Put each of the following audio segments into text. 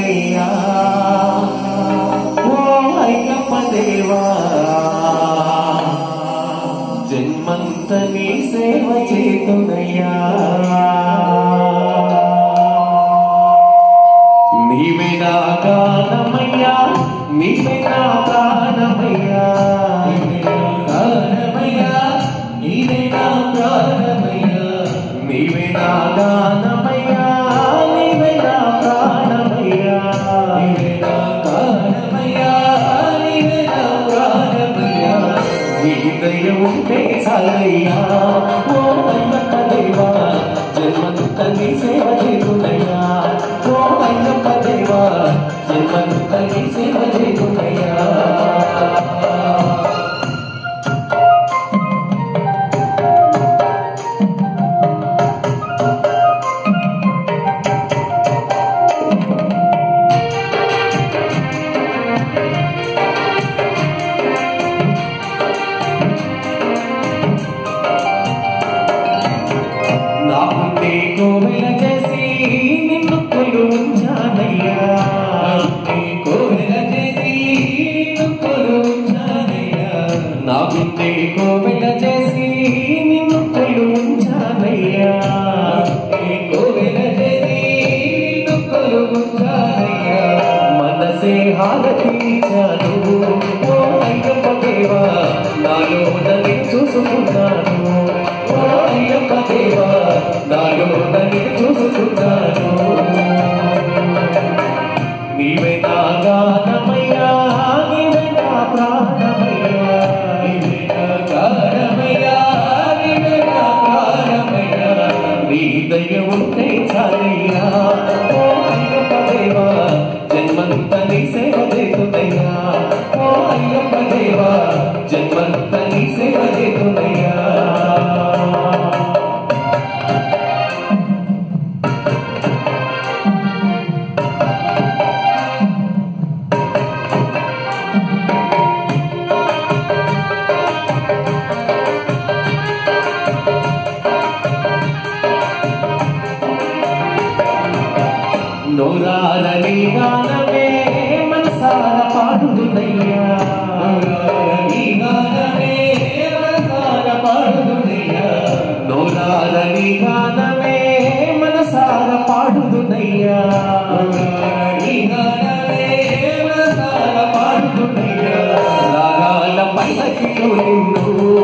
శంకరయ్యా ఓ అయ్యప్ప దేవా జన్మంత నీ సేవ చేతునయ్యా నీవే నా కాలమయ్యా నీవే నా కాలం నీ దయ ఉంటే చాలయ్యా ఓ అయ్యప్ప దేవా జన్మంత నీ సేవ చేతునయ్యా ఓ అయ్యప్ప దేవా జన్మంత నీ సేవ చేతునయ్యా కోవెల చేసి నిన్ను కొలు నీ కోరిక చేసి నిన్ను కొలుచానయ్యా. నా పుట్టే కోవెల చేసి నిన్ను కొలు నీ కోరిక చేసి నిన్ను కొలుచానయ్యా. మనసే హారతి ఓ అయ్యప్ప దేవా నాలో నన్ను నీవే నా గానమయ్యా నీవే నా ప్రాణమయ్యా నోరారని గానమే మనసార పాడుదునయ్యా. నీ గానమే మనసార పాడుదునయ్యా. నోరారని గానమే మనసార పాడుదునయ్యా. నీ గానమే మనసార పాడుదునయ్యా రాగాల పైకి నిన్ను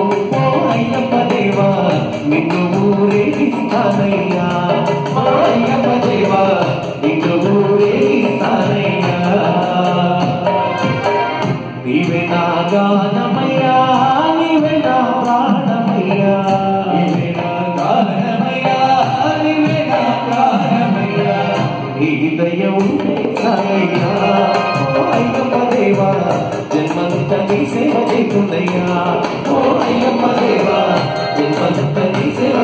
సాయినా ఓ అయ్యప్ప దేవా జన్మంత నీ సేవ చేతున్నయ్యా ఓ అయ్యప్ప దేవా జన్మంత నీ సేవ